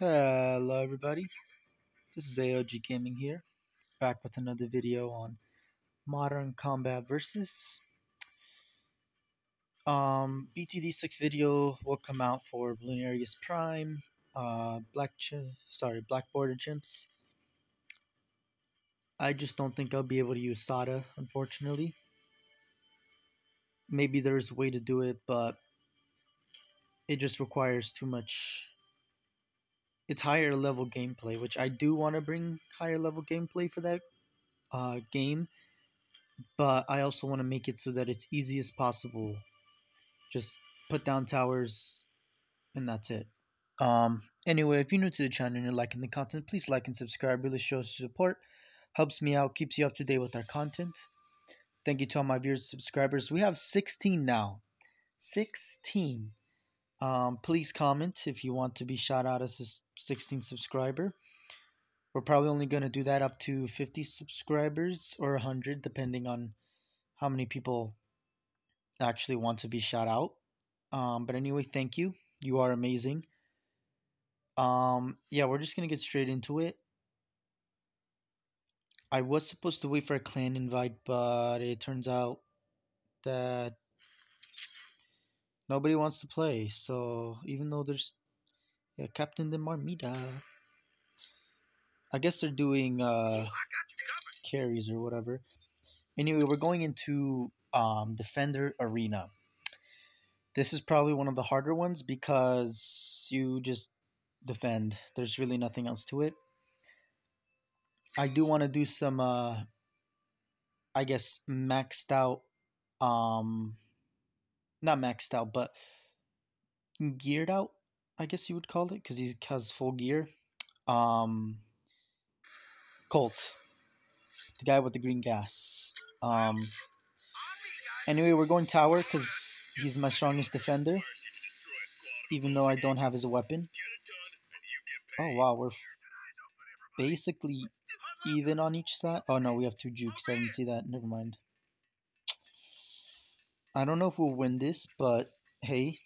Hello everybody, this is AOG Gaming here, back with another video on Modern Combat Versus. Um, BTD6 video will come out for Bloonarius Prime, uh, Black, sorry, Black Border Chimps. I just don't think I'll be able to use Sauda, unfortunately. Maybe there's a way to do it, but it just requires too much it's higher level gameplay, which I do want to bring higher level gameplay for that uh, game, but I also want to make it so that it's easy as possible. Just put down towers, and that's it. Um. Anyway, if you're new to the channel and you're liking the content, please like and subscribe. Really shows support, helps me out, keeps you up to date with our content. Thank you to all my viewers, subscribers. We have 16 now. 16. Um, please comment if you want to be shout out as a 16 subscriber. We're probably only going to do that up to 50 subscribers or 100, depending on how many people actually want to be shout out. Um, but anyway, thank you. You are amazing. Um, yeah, we're just going to get straight into it. I was supposed to wait for a clan invite, but it turns out that nobody wants to play. So even though there's yeah, Captain de Marmita, I guess they're doing uh, carries or whatever. Anyway, we're going into um, Defender Arena. This is probably one of the harder ones because you just defend. There's really nothing else to it. I do want to do some, uh, I guess, maxed out um, not maxed out, but geared out, I guess you would call it, because he has full gear. Um, Kult, the guy with the green gas. Um, anyway, we're going tower because he's my strongest defender, even though I don't have his weapon. Oh wow, we're basically even on each side. Oh no, we have two jukes. I didn't see that. Never mind. I don't know if we'll win this, but hey.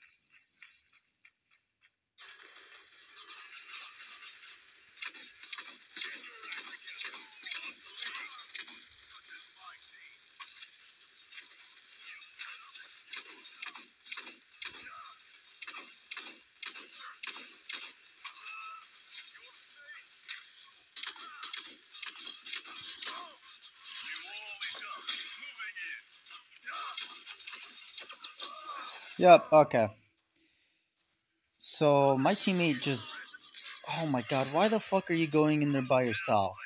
Yep, okay. So my teammate just Oh my god, why the fuck are you going in there by yourself?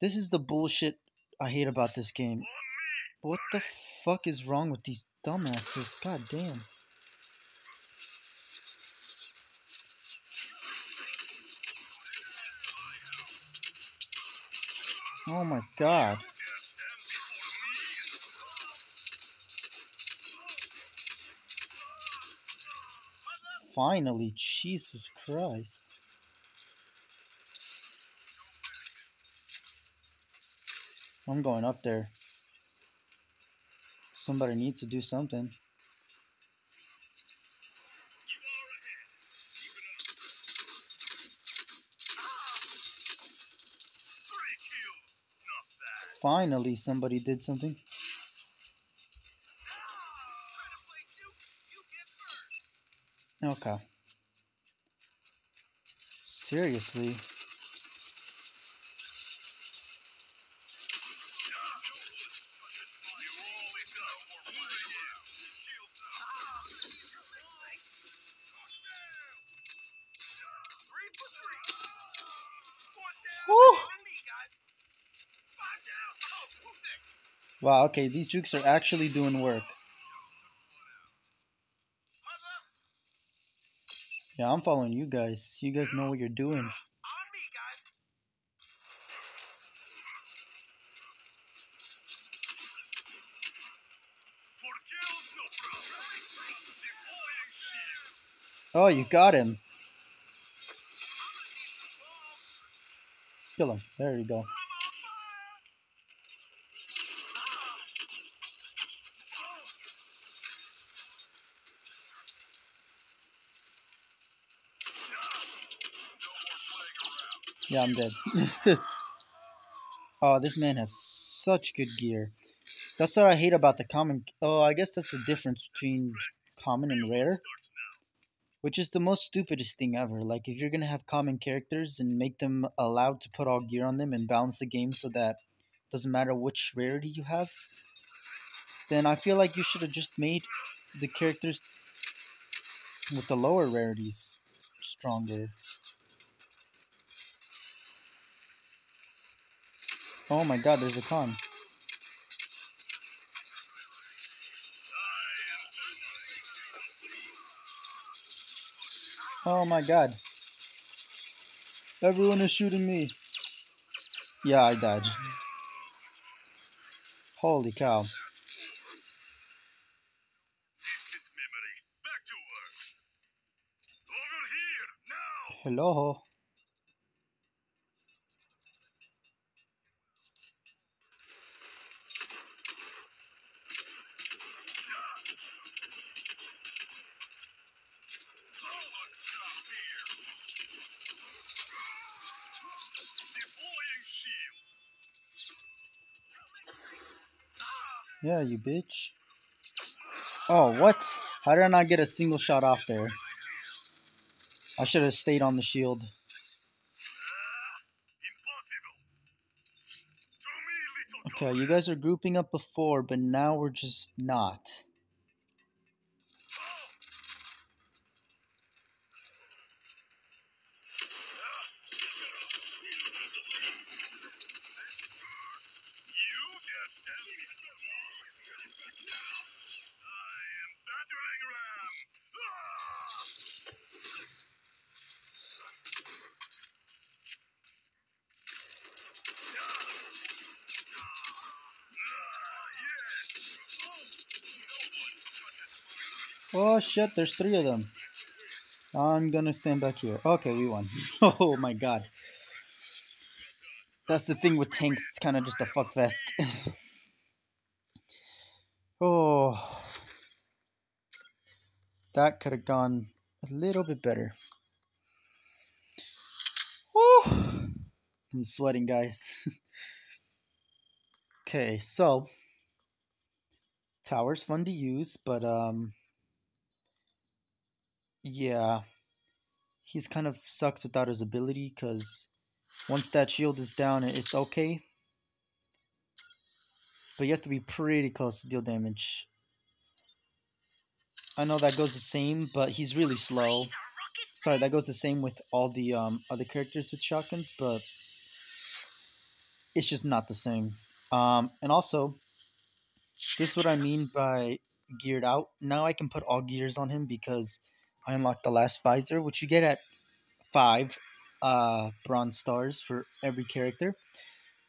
This is the bullshit I hate about this game. What the fuck is wrong with these dumbasses? God damn. Oh my god. Finally, Jesus Christ. I'm going up there. Somebody needs to do something. Finally, somebody did something. Okay. Seriously. Wow, okay, these jukes are actually doing work. Yeah, I'm following you guys. You guys know what you're doing. Oh, you got him. Kill him. There you go. Yeah, I'm dead. oh, this man has such good gear. That's what I hate about the common. Oh, I guess that's the difference between common and rare. Which is the most stupidest thing ever. Like, if you're gonna have common characters and make them allowed to put all gear on them and balance the game so that doesn't matter which rarity you have, then I feel like you should have just made the characters with the lower rarities stronger. Oh my god, there's a con. Oh my god. Everyone is shooting me. Yeah, I died. Holy cow. Hello. Yeah, you bitch. Oh, what? How did I not get a single shot off there? I should have stayed on the shield. Okay, you guys are grouping up before, but now we're just not. Oh shit, there's three of them. I'm gonna stand back here. Okay, we won. oh my god. That's the thing with tanks, it's kind of just a fuck fest. oh. That could have gone a little bit better. Oh. I'm sweating, guys. okay, so. Tower's fun to use, but um yeah, he's kind of sucked without his ability because once that shield is down, it's okay. But you have to be pretty close to deal damage. I know that goes the same, but he's really slow. Sorry, that goes the same with all the um, other characters with shotguns, but it's just not the same. Um, and also, this is what I mean by geared out. Now I can put all gears on him because I unlocked the last visor, which you get at five uh, bronze stars for every character,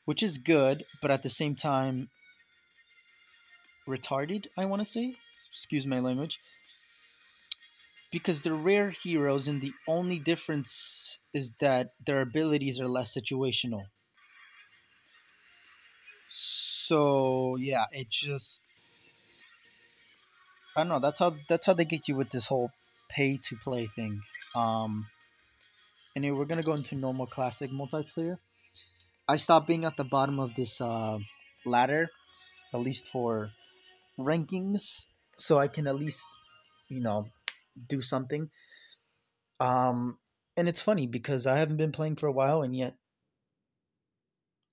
which is good, but at the same time, retarded, I want to say. Excuse my language. Because they're rare heroes, and the only difference is that their abilities are less situational. So, yeah, it just. I don't know. That's how that's how they get you with this whole pay to play thing. Um, anyway, we're gonna go into normal classic multiplayer. I stopped being at the bottom of this uh, ladder, at least for rankings, so I can at least, you know, do something. Um, and it's funny because I haven't been playing for a while, and yet,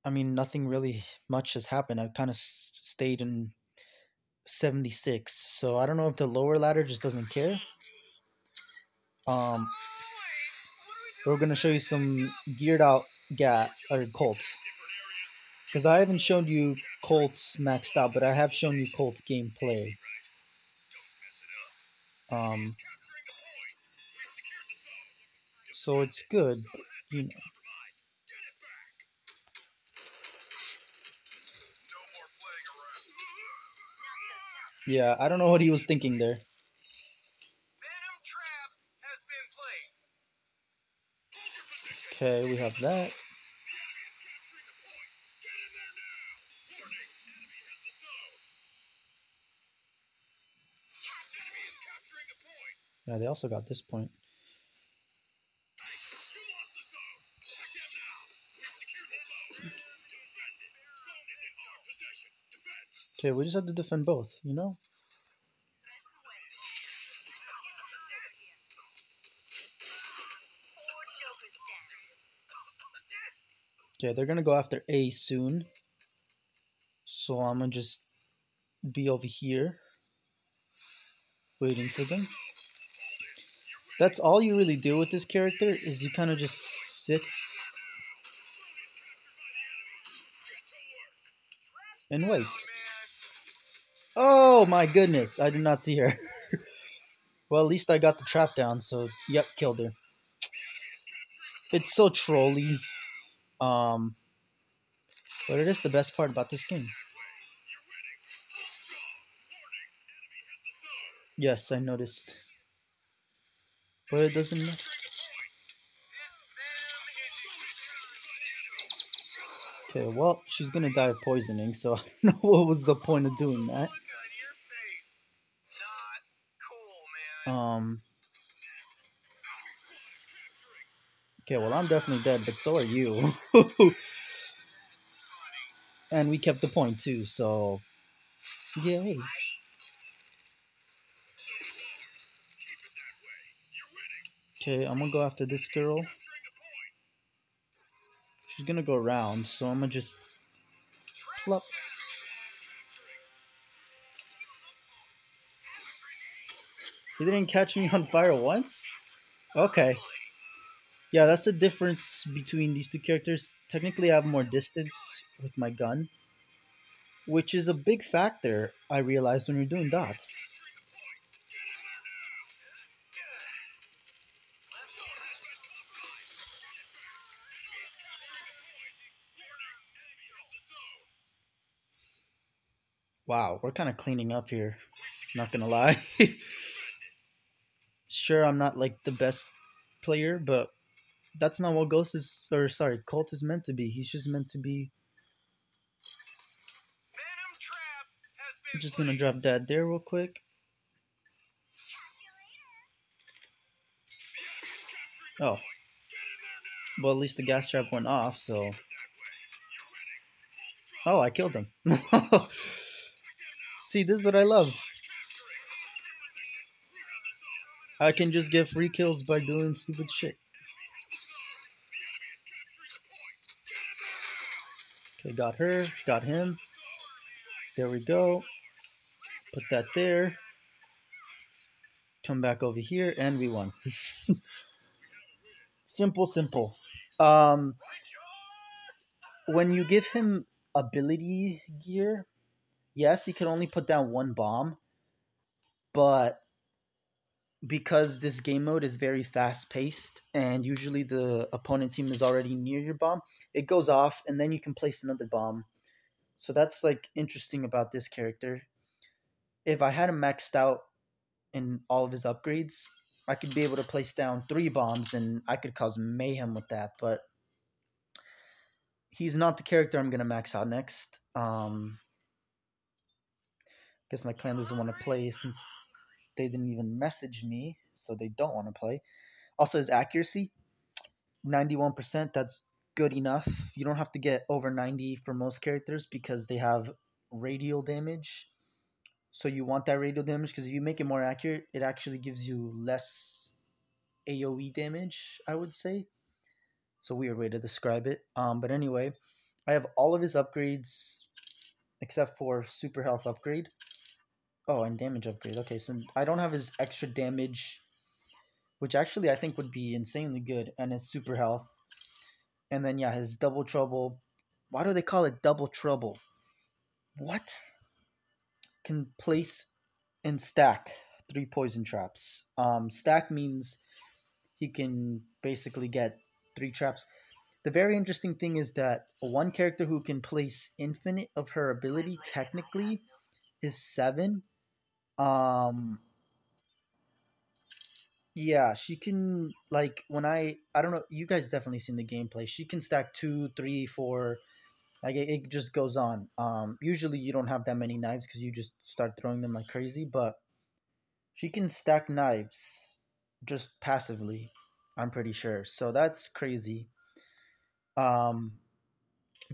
I mean, nothing really much has happened. I've kind of stayed in 76, so I don't know if the lower ladder just doesn't care um, we're gonna show you some geared out gat or Kults. Because I haven't shown you Kults maxed out, but I have shown you Kult's gameplay. Um, so it's good, you know. Yeah, I don't know what he was thinking there. Okay, we have that. Yeah, they also got this point. Okay, we just have to defend both, you know? Okay, they're gonna go after A soon. So I'm gonna just be over here waiting for them. That's all you really do with this character is you kind of just sit and wait. Oh my goodness, I did not see her. well, at least I got the trap down, so yep, killed her. It's so trolly. Um, but it is the best part about this game. Yes, I noticed. But it doesn't matter. Okay, well, she's gonna die of poisoning, so I don't know what was the point of doing that. Um. Okay, well, I'm definitely dead, but so are you. and we kept the point, too, so... Yay. Okay, I'm gonna go after this girl. She's gonna go around, so I'm gonna just... Plop. He didn't catch me on fire once? Okay. Yeah, that's the difference between these two characters. Technically, I have more distance with my gun, which is a big factor, I realized, when you're doing dots. Wow, we're kind of cleaning up here. Not gonna lie. sure, I'm not like the best player, but that's not what Ghost is, or sorry, Kult is meant to be. He's just meant to be. I'm just gonna drop that there real quick. Oh. Well, at least the gas trap went off, so. Oh, I killed him. See, this is what I love. I can just get free kills by doing stupid shit. Okay, got her, got him. There we go. Put that there. Come back over here, and we won. simple, simple. Um, when you give him ability gear, yes, he can only put down one bomb, but because this game mode is very fast paced and usually the opponent team is already near your bomb, it goes off and then you can place another bomb. So that's like interesting about this character. If I had him maxed out in all of his upgrades, I could be able to place down three bombs and I could cause mayhem with that, but he's not the character I'm gonna max out next. Um guess my clan doesn't want to play since they didn't even message me, so they don't want to play. Also, his accuracy, 91%, that's good enough. You don't have to get over 90 for most characters because they have radial damage. So you want that radial damage because if you make it more accurate, it actually gives you less AoE damage, I would say. It's a weird way to describe it. Um, but anyway, I have all of his upgrades except for super health upgrade. Oh, and damage upgrade. Okay, so I don't have his extra damage, which actually I think would be insanely good, and his super health. And then, yeah, his double trouble. Why do they call it double trouble? What? Can place and stack three poison traps. Um, stack means he can basically get three traps. The very interesting thing is that one character who can place infinite of her ability technically is seven, um yeah she can like when i i don't know you guys definitely seen the gameplay. She can stack two three four like it, it just goes on. Um usually you don't have that many knives because you just start throwing them like crazy but she can stack knives just passively i'm pretty sure. So that's crazy. Um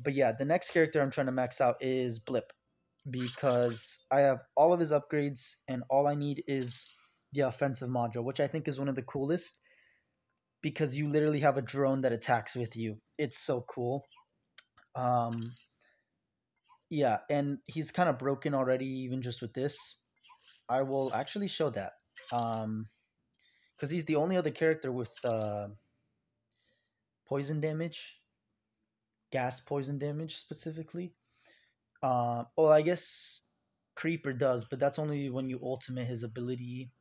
but yeah the next character i'm trying to max out is blip because I have all of his upgrades and all I need is the offensive module, which I think is one of the coolest because you literally have a drone that attacks with you. It's so cool. Um yeah, and he's kind of broken already even just with this. I will actually show that. Um cuz he's the only other character with uh poison damage. Gas poison damage specifically. Uh, well, I guess Creeper does, but that's only when you ultimate his ability.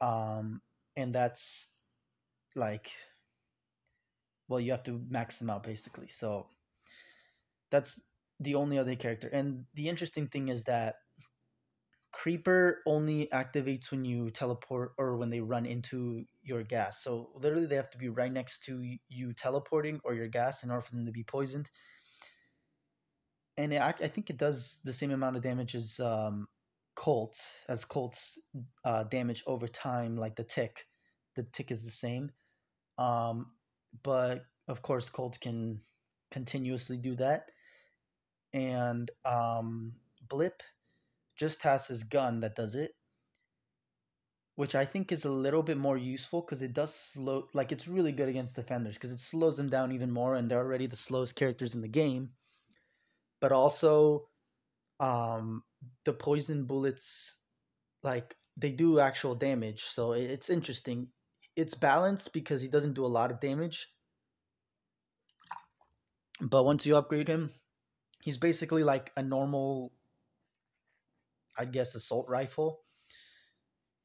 Um, and that's like, well, you have to max him out basically. So that's the only other character. And the interesting thing is that Creeper only activates when you teleport or when they run into your gas. So literally, they have to be right next to you teleporting or your gas in order for them to be poisoned. And it, I think it does the same amount of damage as um, Kult, as Kult's uh, damage over time, like the tick. The tick is the same. Um, but of course, Kult can continuously do that. And um, Blip just has his gun that does it, which I think is a little bit more useful because it does slow. Like it's really good against defenders because it slows them down even more, and they're already the slowest characters in the game. But also, um, the poison bullets, like they do actual damage, so it's interesting. It's balanced because he doesn't do a lot of damage, but once you upgrade him, he's basically like a normal I guess, assault rifle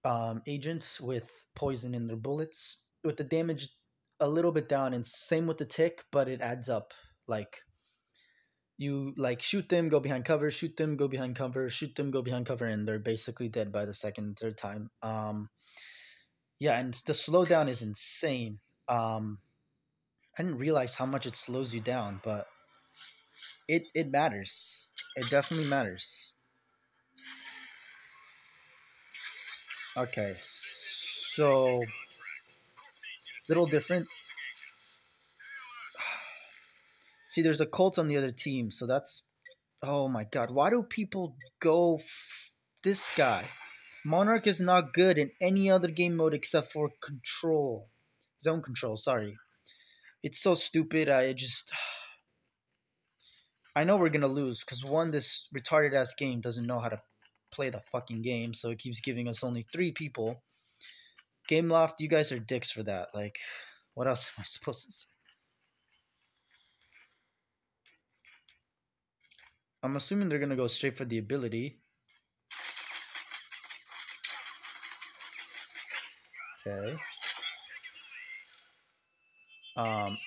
um, agents with poison in their bullets, with the damage a little bit down, and same with the tick, but it adds up. Like you like shoot them, go behind cover, shoot them, go behind cover, shoot them, go behind cover, and they're basically dead by the second, third time. Um, yeah, and the slowdown is insane. Um, I didn't realize how much it slows you down, but it it matters. It definitely matters. Okay, so little different. See, there's a Kult on the other team, so that's. Oh my god, why do people go f- this guy? Monarch is not good in any other game mode except for control. Zone control, sorry. It's so stupid, I just. I know we're gonna lose, because one, this retarded ass game doesn't know how to play the fucking game, so it keeps giving us only three people. Gameloft, you guys are dicks for that. Like, what else am I supposed to say? I'm assuming they're gonna go straight for the ability. Okay. Um,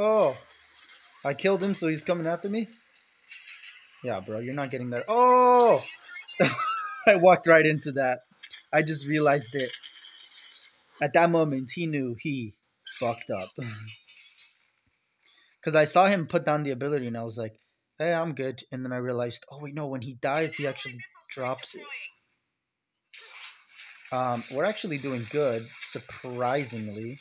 Oh, I killed him, so he's coming after me? Yeah, bro, you're not getting there. Oh! I walked right into that. I just realized it. At that moment, he knew he fucked up. Because I saw him put down the ability, and I was like, hey, I'm good. And then I realized, oh, wait, no, when he dies, he actually drops it. Um, we're actually doing good, surprisingly.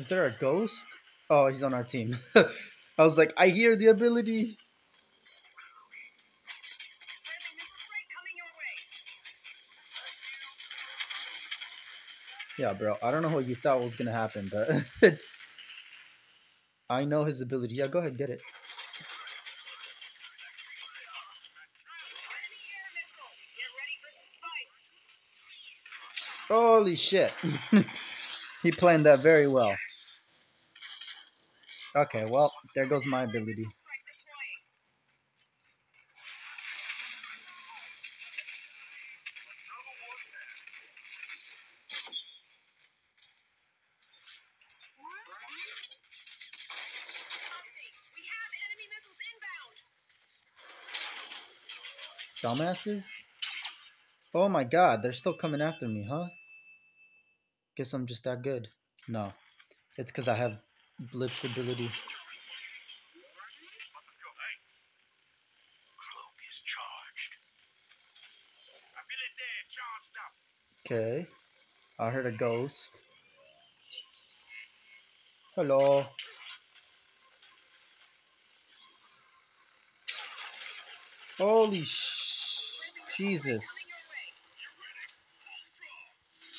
Is there a ghost? Oh, he's on our team. I was like, I hear the ability. Yeah, bro. I don't know what you thought was gonna happen, but I know his ability. Yeah, go ahead, get it. Holy shit. He planned that very well. Okay, well, there goes my ability. Dumbasses? Oh my god, they're still coming after me, huh? Guess I'm just that good. No. It's because I have Blip's ability. Okay. I heard a ghost. Hello. Holy sh... Jesus.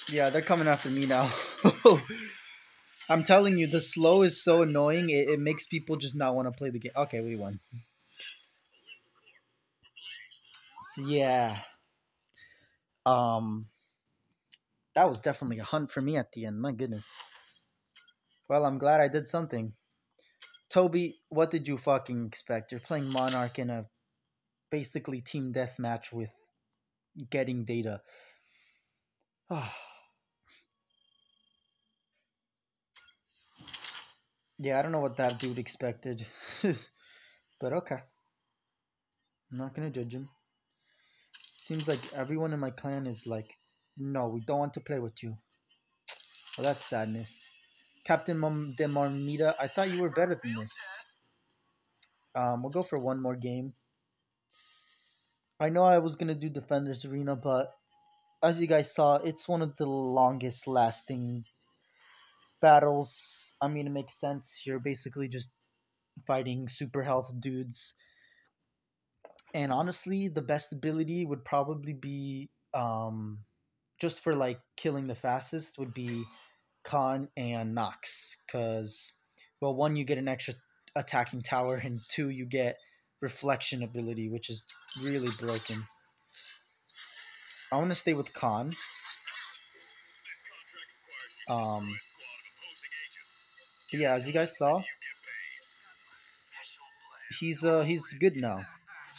Yeah, they're coming after me now. I'm telling you, the slow is so annoying. It, it makes people just not want to play the game. Okay, we won. So, yeah. Um, that was definitely a hunt for me at the end. My goodness. Well, I'm glad I did something. Toby, what did you fucking expect? You're playing Monarch in a basically team deathmatch with getting data. yeah, I don't know what that dude expected. but okay. I'm not gonna judge him. Seems like everyone in my clan is like, no, we don't want to play with you. Well, that's sadness. Captain Mom de Marmita, I thought you were better than this. Um, we'll go for one more game. I know I was gonna do Defenders Arena, but as you guys saw, it's one of the longest lasting battles. I mean, it makes sense. You're basically just fighting super health dudes. And honestly, the best ability would probably be um, just for like killing the fastest would be Khan and Nox. Because, well, one, you get an extra attacking tower, and two, you get reflection ability, which is really broken. I want to stay with Khan. Um, yeah, as you guys saw, he's uh he's good now.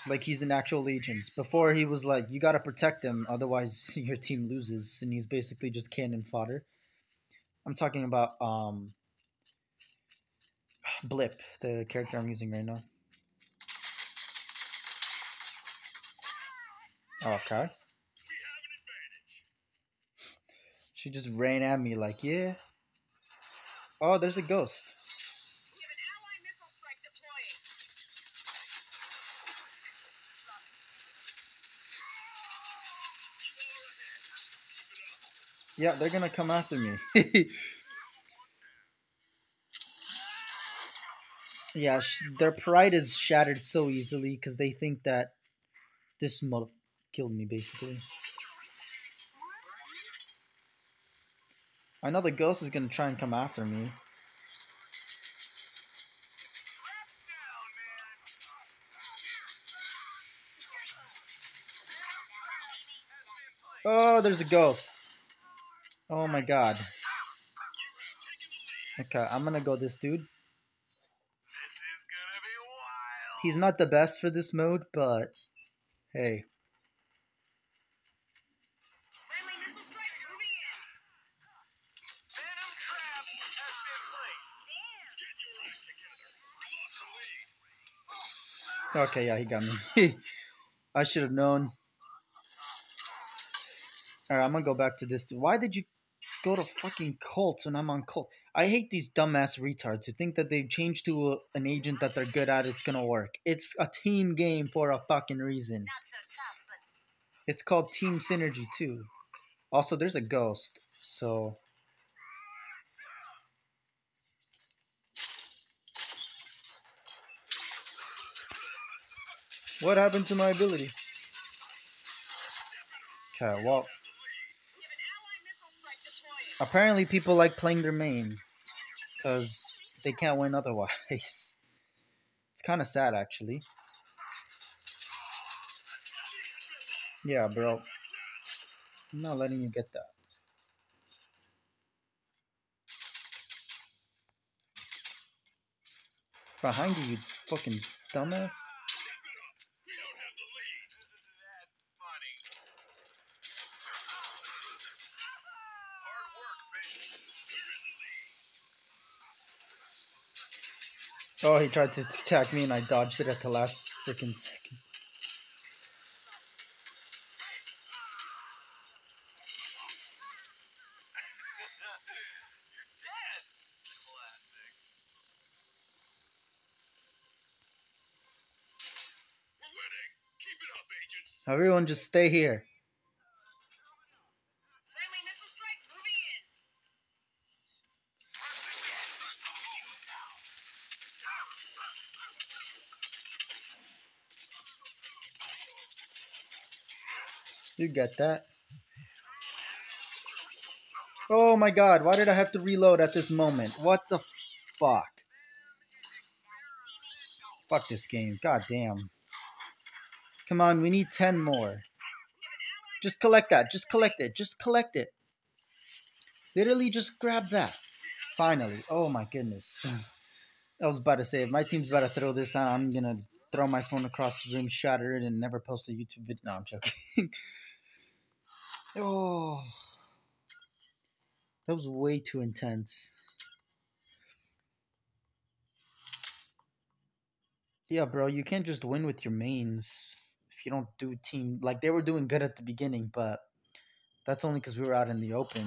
Like he's an actual agent. Before he was like, you gotta protect him, otherwise your team loses, and he's basically just cannon fodder. I'm talking about um Blip, the character I'm using right now. Okay. She just ran at me like, yeah. Oh, there's a ghost. Yeah, they're gonna come after me. yeah, their pride is shattered so easily because they think that this mother killed me, basically. I know the ghost is gonna try and come after me. Oh, there's a ghost. Oh my god. Okay, I'm gonna go this dude. He's not the best for this mode, but hey. Okay, yeah, he got me. I should have known. Alright, I'm gonna go back to this. Why did you go to fucking Kult when I'm on Kult? I hate these dumbass retards who think that they've changed to a, an agent that they're good at, it's gonna work. It's a team game for a fucking reason. It's called Team Synergy too. Also, there's a ghost, so What happened to my ability? Okay, well. Apparently people like playing their main. Because they can't win otherwise. It's kind of sad, actually. Yeah, bro. I'm not letting you get that. Behind you, you fucking dumbass. Oh, he tried to attack me and I dodged it at the last freaking second. Everyone just stay here. You get that. Oh my god, why did I have to reload at this moment? What the fuck? Fuck this game. God damn. Come on, we need 10 more. Just collect that. Just collect it. Just collect it. Literally just grab that. Finally. Oh my goodness. I was about to say, if my team's about to throw this on, I'm going to throw my phone across the room, shatter it, and never post a YouTube video. No, I'm joking. oh. That was way too intense. Yeah, bro, you can't just win with your mains if you don't do team. Like, they were doing good at the beginning, but that's only because we were out in the open.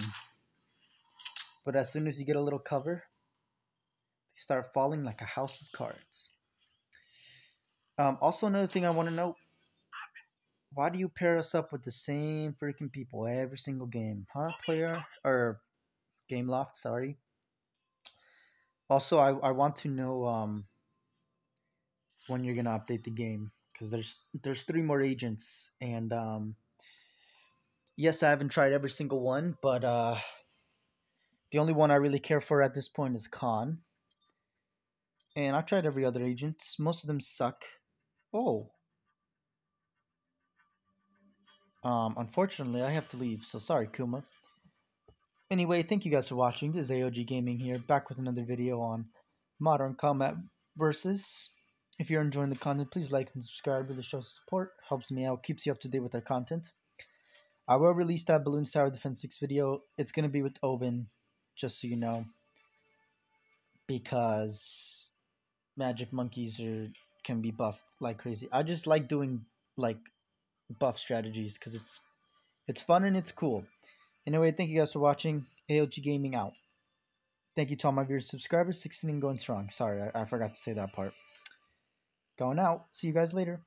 But as soon as you get a little cover, they start falling like a house of cards. Um, also, another thing I want to know why do you pair us up with the same freaking people every single game, huh? Player or Gameloft, sorry. Also, I, I want to know um, when you're gonna update the game because there's there's three more agents and um, yes, I haven't tried every single one, but uh, the only one I really care for at this point is Khan. And I've tried every other agent. Most of them suck. Oh. Um, unfortunately, I have to leave, so sorry, Kuma. Anyway, thank you guys for watching. This is AOG Gaming here, back with another video on Modern Combat Versus. If you're enjoying the content, please like and subscribe. Really shows support, helps me out, keeps you up to date with our content. I will release that Balloon Tower Defense 6 video. It's going to be with Obyn, just so you know. Because magic monkeys are can be buffed like crazy. I just like doing like buff strategies because it's it's fun and it's cool. Anyway, thank you guys for watching. AOG Gaming out. Thank you to all my viewers, subscribers, 16 and going strong. Sorry, I, I forgot to say that part. Going out. See you guys later.